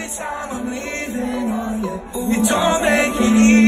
every time I'm leaving oh on you. You don't make it easy.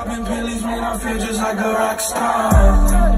Popping pillies, man, I feel just like a rock star.